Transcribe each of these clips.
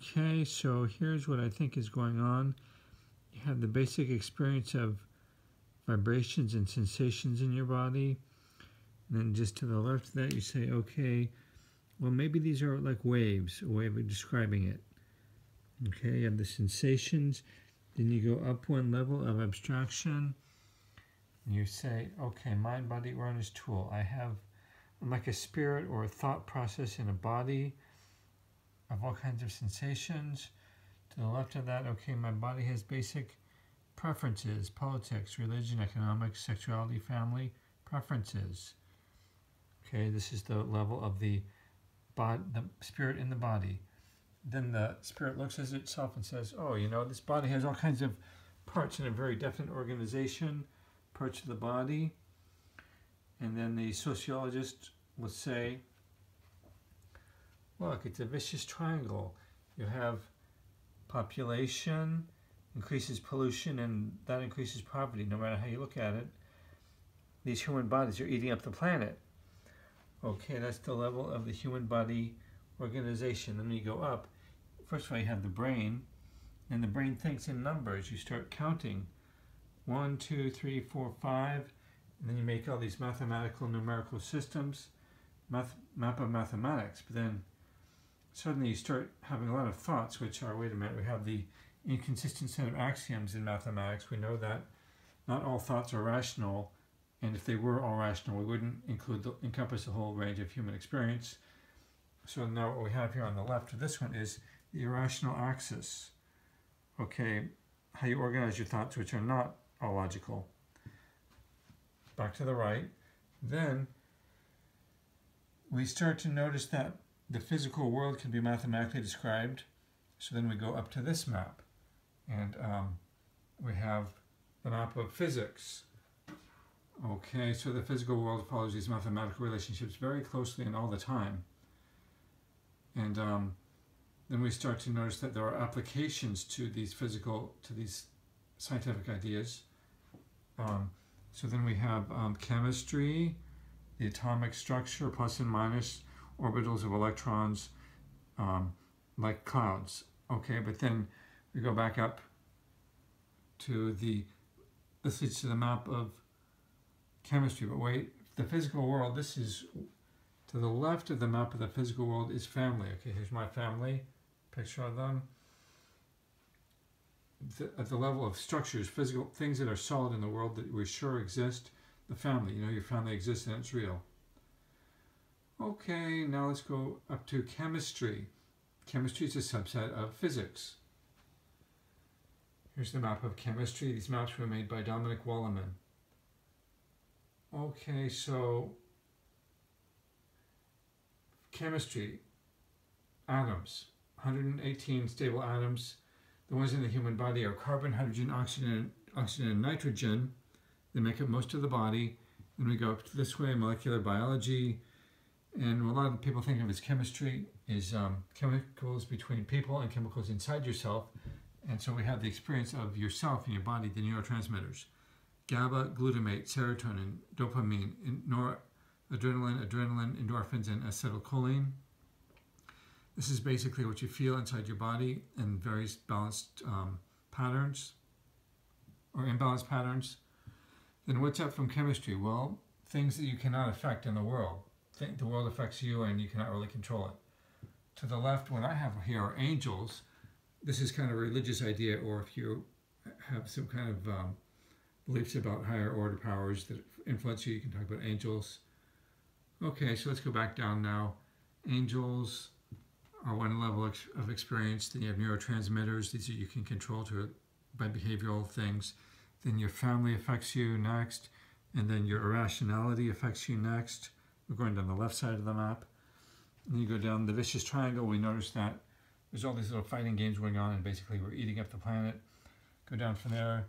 Okay, so here's what I think is going on. You have the basic experience of vibrations and sensations in your body. And then just to the left of that, you say, okay, well, maybe these are like waves, a way of describing it. Okay, you have the sensations. Then you go up one level of abstraction. And you say, okay, mind, body, awareness tool. I have I'm like a spirit or a thought process in a body of all kinds of sensations. To the left of that, okay, my body has basic preferences, politics, religion, economics, sexuality, family, preferences. Okay, this is the level of the, body, the spirit in the body. Then the spirit looks at itself and says, oh, you know, this body has all kinds of parts in a very definite organization, parts of the body. And then the sociologist will say, look, it's a vicious triangle. You have population, increases pollution, and that increases poverty, no matter how you look at it. These human bodies are eating up the planet. Okay, that's the level of the human body organization. Then you go up. First of all, you have the brain, and the brain thinks in numbers. You start counting. One, two, three, four, five, and then you make all these mathematical numerical systems, math, map of mathematics, but then suddenly you start having a lot of thoughts, which are, wait a minute, we have the inconsistent set of axioms in mathematics. We know that not all thoughts are rational, and if they were all rational, we wouldn't include the, encompass the whole range of human experience. So now what we have here on the left of this one is the irrational axis. Okay, how you organize your thoughts, which are not all logical back to the right. Then we start to notice that the physical world can be mathematically described. So then we go up to this map and um, we have the map of physics. Okay, so the physical world follows these mathematical relationships very closely and all the time. And um, then we start to notice that there are applications to these physical, to these scientific ideas. Um, so then we have um, chemistry, the atomic structure, plus and minus orbitals of electrons, um, like clouds. Okay, but then we go back up to the, this leads to the map of chemistry, but wait, the physical world, this is, to the left of the map of the physical world is family. Okay, here's my family, picture of them the, at the level of structures, physical things that are solid in the world that we're sure exist, the family, you know, your family exists and it's real. Okay, now let's go up to chemistry. Chemistry is a subset of physics. Here's the map of chemistry. These maps were made by Dominic Walliman. Okay, so chemistry, atoms, 118 stable atoms, the ones in the human body are carbon, hydrogen, oxygen, oxygen, and nitrogen. They make up most of the body. Then we go up this way, molecular biology. And a lot of people think of as chemistry is um, chemicals between people and chemicals inside yourself. And so we have the experience of yourself and your body, the neurotransmitters. GABA, glutamate, serotonin, dopamine, noradrenaline, adrenaline, endorphins, and acetylcholine. This is basically what you feel inside your body in various balanced um, patterns or imbalanced patterns. Then what's up from chemistry? Well, things that you cannot affect in the world. The world affects you and you cannot really control it. To the left, what I have here are angels. This is kind of a religious idea, or if you have some kind of um, beliefs about higher order powers that influence you, you can talk about angels. Okay, so let's go back down now. Angels, are one level of experience. Then you have neurotransmitters. These are you can control to by behavioral things. Then your family affects you next, and then your irrationality affects you next. We're going down the left side of the map. And you go down the vicious triangle. We notice that there's all these little fighting games going on, and basically we're eating up the planet. Go down from there.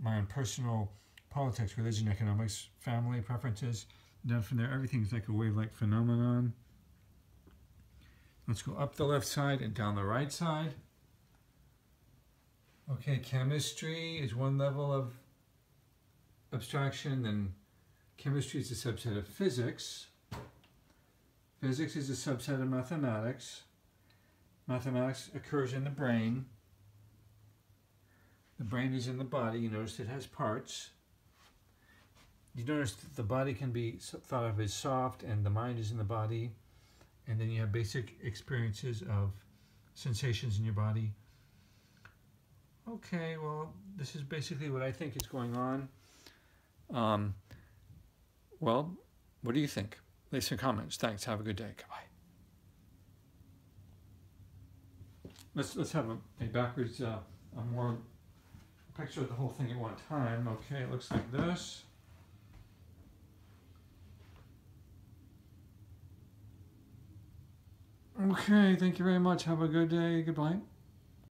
My own personal politics, religion, economics, family preferences. Down from there, everything's like a wave-like phenomenon. Let's go up the left side and down the right side. Okay, chemistry is one level of abstraction, then chemistry is a subset of physics. Physics is a subset of mathematics. Mathematics occurs in the brain. The brain is in the body. You notice it has parts. You notice that the body can be thought of as soft and the mind is in the body. And then you have basic experiences of sensations in your body. Okay, well, this is basically what I think is going on. Um, well, what do you think? Leave some comments. Thanks. Have a good day. Goodbye. Let's let's have a, a backwards, uh, a more picture of the whole thing at one time. Okay, it looks like this. Okay, thank you very much. Have a good day. Goodbye.